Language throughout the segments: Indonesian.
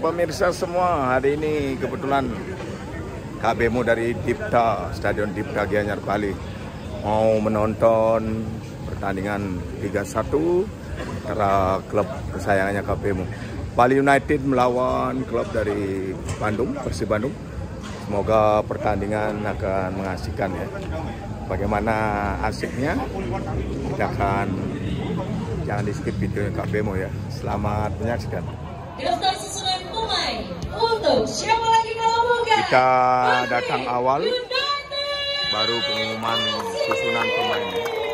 pemirsa semua, hari ini kebetulan KBMU dari Dipta, Stadion Dipta Gianyar Bali mau menonton pertandingan Liga 1 antara klub kesayangannya KBMU. Bali United melawan klub dari Bandung, Persib Bandung. Semoga pertandingan akan mengasihkan ya. Bagaimana asiknya? Kita akan jangan di skip video KBMU ya. Selamat menyaksikan. Daftar susunan pemain untuk siapa lagi kalau bukan Kita datang awal, baru pengumuman susunan pemainnya.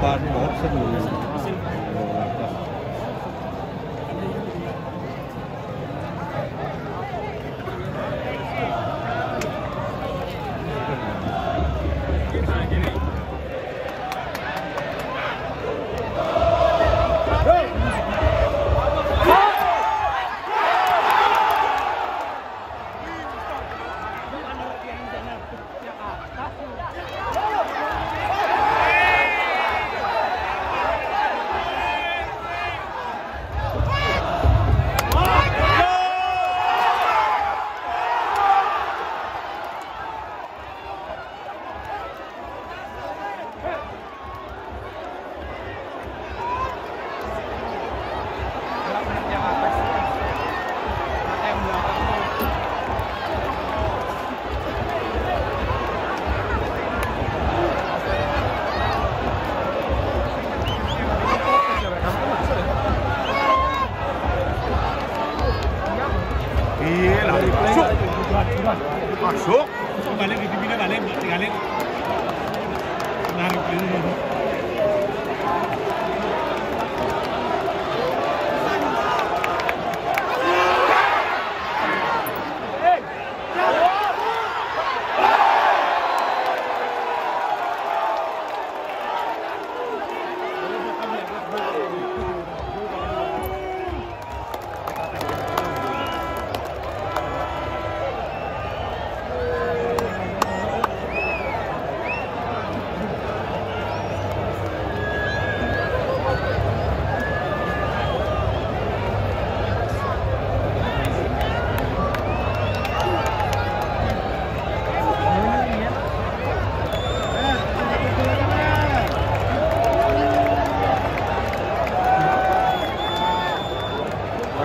party officer. pasó?